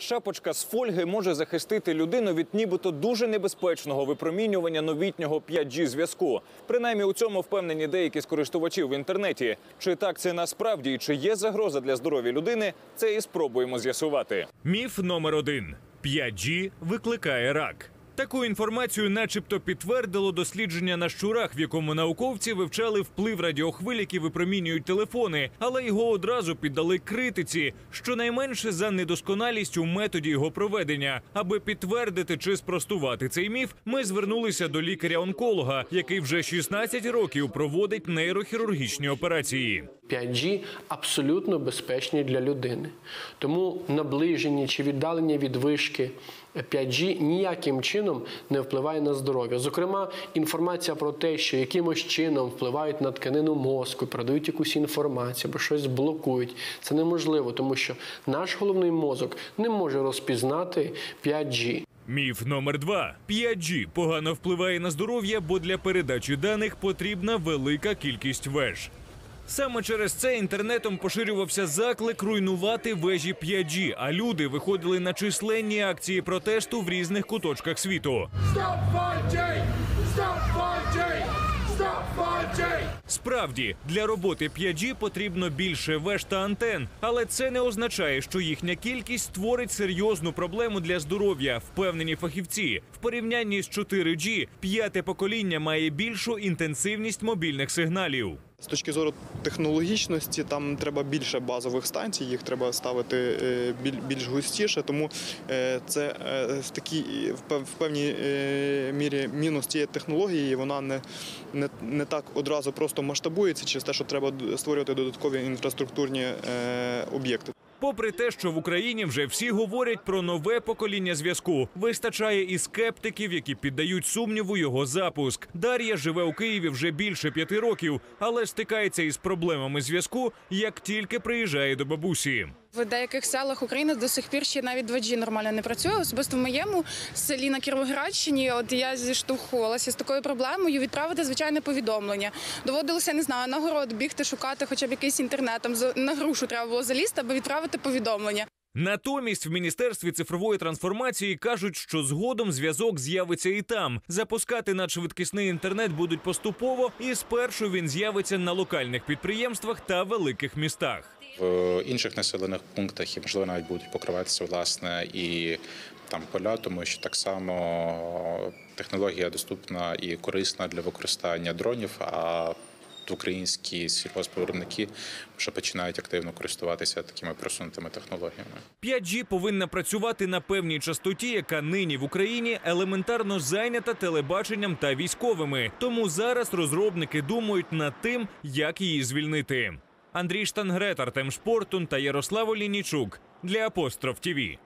Шапочка з фольги може захистити людину від нібито дуже небезпечного випромінювання новітнього 5G зв'язку. Принаймні у цьому впевнені деякі з користувачів в інтернеті. Чи так це насправді і чи є загроза для здоров'я людини? Це і спробуємо з'ясувати. Міф номер один: 5G викликає рак. Таку інформацію, начебто, підтвердило дослідження на щурах, в якому науковці вивчали вплив радіохвиль, які випромінюють телефони, але його одразу піддали критиці, щонайменше за недосконалість у методі його проведення. Аби підтвердити чи спростувати цей міф, ми звернулися до лікаря-онколога, який вже 16 років проводить нейрохірургічні операції. 5G абсолютно безпечні для людини. Тому наближені чи віддалення від вишки 5G ніяким чином не впливає на здоров'я. Зокрема, інформація про те, що якимось чином впливають на тканину мозку, передають якусь інформацію або щось блокують, це неможливо, тому що наш головний мозок не може розпізнати 5G. Міф номер два: 5G погано впливає на здоров'я, бо для передачі даних потрібна велика кількість веж. Саме через це інтернетом поширювався заклик руйнувати вежі 5G, а люди виходили на численні акції протесту в різних куточках світу. Stop 5G! Stop 5G! Stop 5G! Справді, для роботи 5G потрібно більше веж та антен, але це не означає, що їхня кількість створить серйозну проблему для здоров'я, впевнені фахівці. В порівнянні з 4G, п'яте покоління має більшу інтенсивність мобільних сигналів. З точки зору технологічності, там треба більше базових станцій, їх треба ставити е, біль- більш густіше, тому е, це е, в такій в певній мірі мінус цієї технології. Вона не, не, не так одразу просто масштабується через те, що треба створювати додаткові інфраструктурні об'єкти. Попри те, що в Україні вже всі говорять про нове покоління зв'язку, вистачає і скептиків, які піддають сумніву його запуск. Дар'я живе у Києві вже більше п'яти років, але стикається із проблемами зв'язку, як тільки приїжджає до бабусі. В деяких селах України до сих пір ще навіть 2G нормально не працює. Особисто в моєму селі на Кіровоградщині, от я зіштовхувалася з такою проблемою відправити звичайне повідомлення. Доводилося не знаю на город бігти, шукати хоча б якийсь інтернет. Там на грушу треба було залізти, аби відправити повідомлення. Натомість в міністерстві цифрової трансформації кажуть, що згодом зв'язок з'явиться і там. Запускати надшвидкісний інтернет будуть поступово, і спершу він з'явиться на локальних підприємствах та великих містах. В інших населених пунктах і можливо навіть будуть покриватися власне і там поля, тому що так само технологія доступна і корисна для використання дронів. А українські сільгоспвиробники вже починають активно користуватися такими просунутими технологіями. 5G повинна працювати на певній частоті, яка нині в Україні елементарно зайнята телебаченням та військовими. Тому зараз розробники думають над тим, як її звільнити. Андрій Штангрет, Артем Шпортун та Ярослав Олінічук для Апостроф ТІВІ.